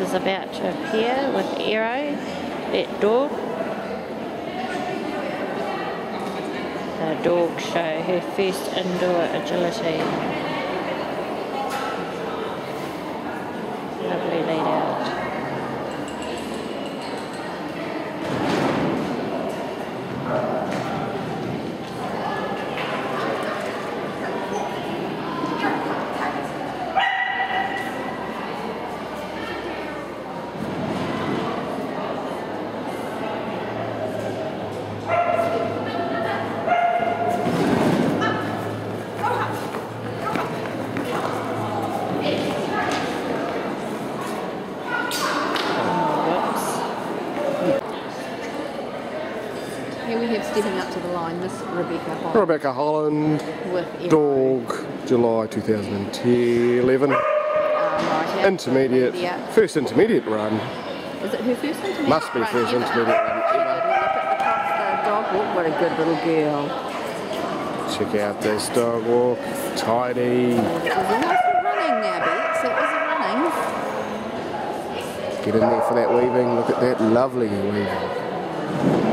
is about to appear with Aero, that dog. The dog show her first indoor agility. Stepping up to the line, Miss Rebecca Holland. Rebecca Holland, dog, July 2011. Um, right, intermediate, first intermediate run. Is it her first intermediate run? Must be run first ever. intermediate run ever. Dog walk, what a good little girl. Check out this DAWG walk, tidy. running now, Bex. It was running. Get in there for that weaving. Look at that lovely weaving.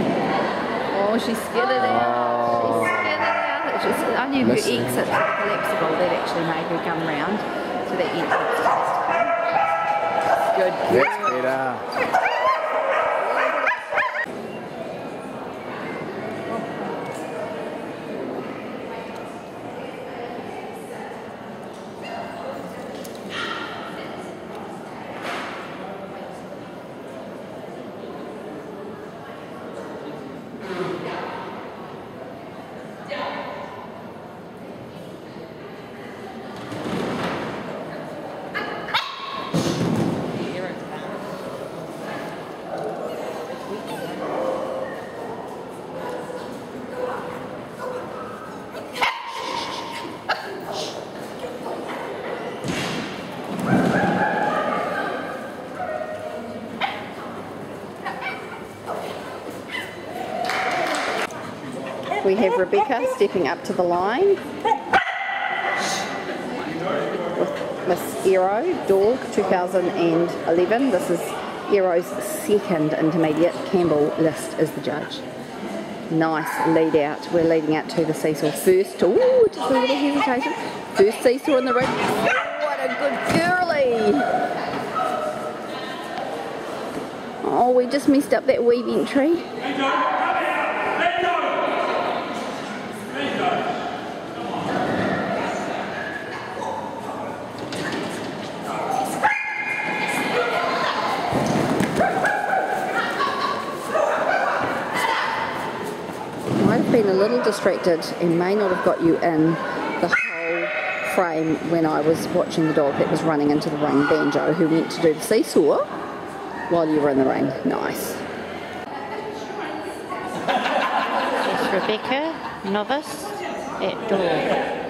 Oh, she skidded out. She skidded out. Just, I knew her exit to the collapsible that actually made her come round to the entrance Good. We have Rebecca stepping up to the line with Miss Aero, DAWG 2011. This is Aero's second intermediate. Campbell List is the judge. Nice lead out. We're leading out to the seesaw first. Ooh, just a little hesitation. First seesaw in the ring. What a good girly! Oh, we just messed up that weave entry. Been a little distracted and may not have got you in the whole frame when I was watching the dog that was running into the ring, Banjo, who went to do the seesaw while you were in the ring. Nice. It's Rebecca, novice, eh, at door.